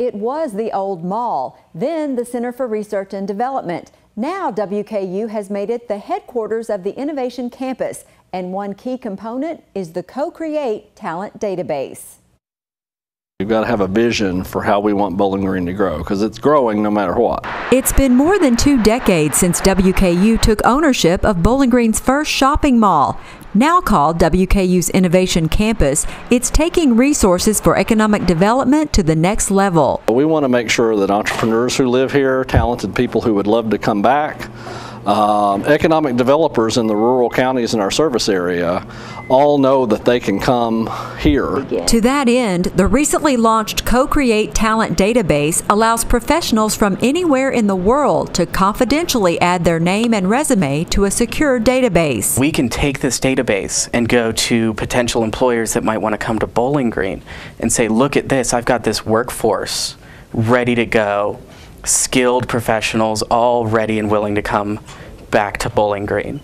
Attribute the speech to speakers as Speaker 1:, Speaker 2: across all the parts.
Speaker 1: It was the old mall, then the Center for Research and Development. Now WKU has made it the headquarters of the Innovation Campus, and one key component is the Co-Create Talent Database.
Speaker 2: We've got to have a vision for how we want Bowling Green to grow because it's growing no matter what.
Speaker 1: It's been more than two decades since WKU took ownership of Bowling Green's first shopping mall. Now called WKU's Innovation Campus, it's taking resources for economic development to the next level.
Speaker 2: We want to make sure that entrepreneurs who live here, talented people who would love to come back, um, economic developers in the rural counties in our service area all know that they can come here.
Speaker 1: To that end, the recently launched Co-Create Talent Database allows professionals from anywhere in the world to confidentially add their name and resume to a secure database.
Speaker 3: We can take this database and go to potential employers that might want to come to Bowling Green and say, look at this, I've got this workforce ready to go skilled professionals all ready and willing to come back to Bowling Green.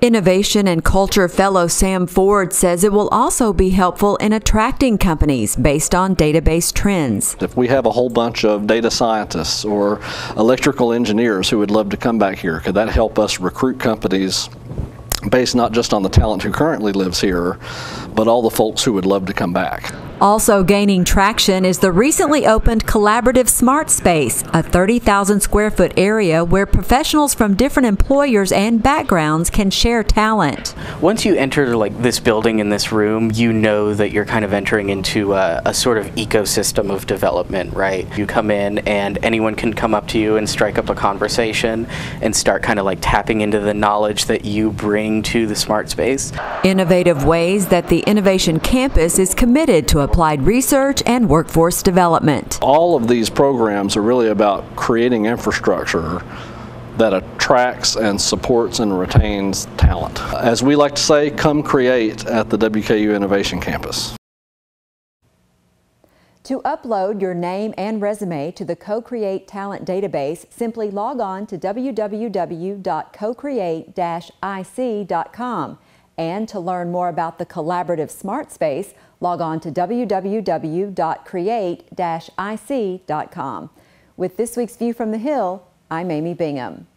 Speaker 1: Innovation and Culture Fellow Sam Ford says it will also be helpful in attracting companies based on database trends.
Speaker 2: If we have a whole bunch of data scientists or electrical engineers who would love to come back here, could that help us recruit companies based not just on the talent who currently lives here, but all the folks who would love to come back.
Speaker 1: Also gaining traction is the recently opened Collaborative Smart Space, a 30,000 square foot area where professionals from different employers and backgrounds can share talent.
Speaker 3: Once you enter like this building in this room, you know that you're kind of entering into a, a sort of ecosystem of development, right? You come in and anyone can come up to you and strike up a conversation and start kind of like tapping into the knowledge that you bring to the smart space.
Speaker 1: Innovative ways that the Innovation Campus is committed to applied research and workforce development.
Speaker 2: All of these programs are really about creating infrastructure that attracts and supports and retains talent. As we like to say, come create at the WKU Innovation Campus.
Speaker 1: To upload your name and resume to the Co-Create Talent Database, simply log on to www.cocreate-ic.com. And to learn more about the collaborative smart space, log on to www.create-ic.com. With this week's View from the Hill, I'm Amy Bingham.